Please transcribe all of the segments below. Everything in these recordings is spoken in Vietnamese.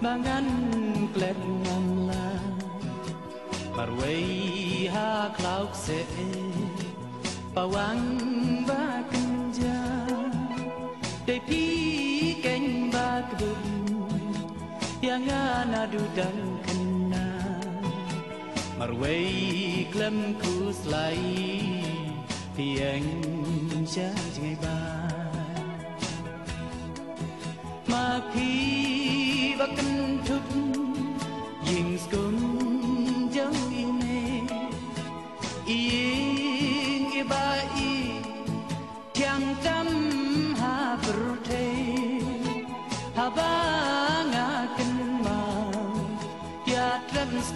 mangan klet ngam la. Marwei ha klauk se e. pawang ba kenja de pi ken ba kdum yang ana du dan kena marwei klem ku slai. Tiang anh cha ngày ba. Mà khi và cân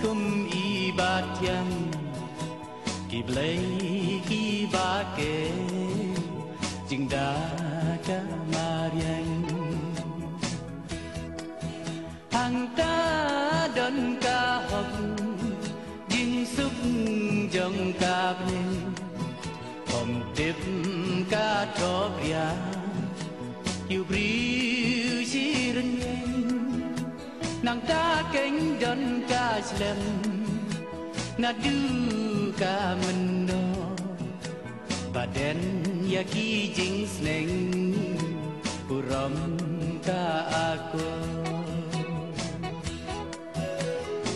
kum i ba thiang ki blei ki ba kê chừng đã ca marian hang ta đơn ka hok dinh suk jong ka bên. Hồng tip ka cho bia yêu breathe nàng ta cánh đơn ca slem na duka đen ya ki jing sneng puram ka ako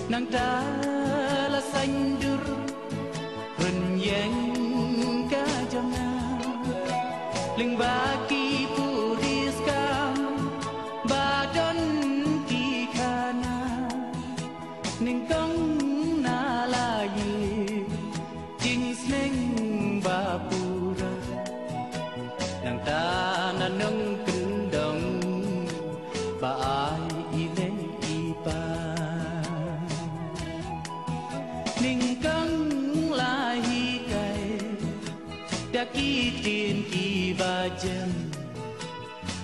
nàng ta là sanh dur run yang ning ba pura nang ta na nâng kinh động bà ai y lê y pa ninh căng la hi cài đã ba jam,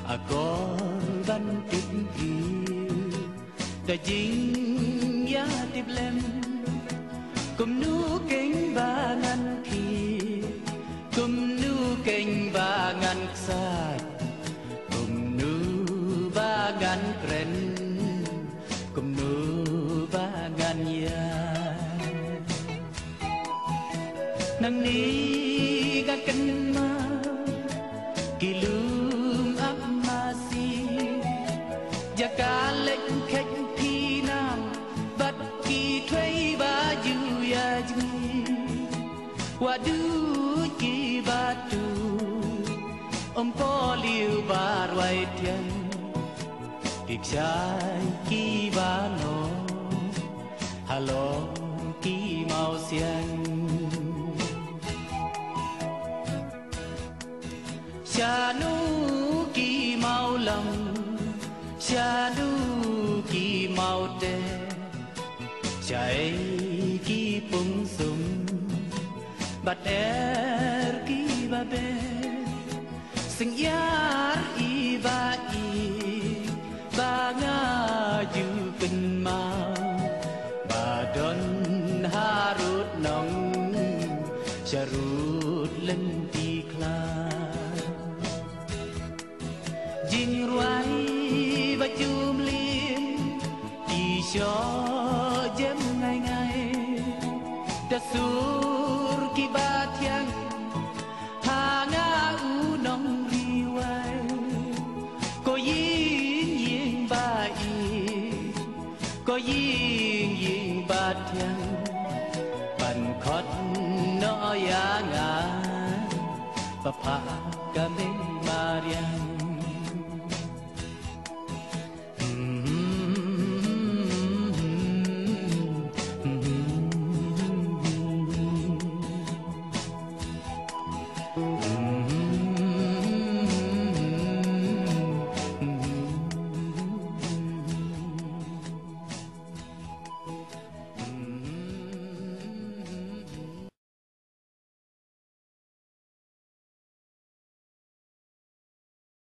a con văn tin yêu đã chính tiếp cùng nu cánh ba ngàn kia cùng nu keng ba ngan ksat cùng nu ba ngan kren cùng nu ba ngan ya nang ni các kan Wadu wa du ki batu om po liu ba roi tian kik chai ki ba no halo ki mau sian xa nu ki mau lam xa nu ki mau te chạy ki pung sum bat er ki ba be sing yar i ba i ba nga ju pin ma ba don harut nong charut len ti kla jing ruai ba chum lien ti cho ta sur ki ba thiang ha nga u nong ri wai ko yin yin ba i ko yin yin ba thiang ban khot no ya nga pa pa ka me mariang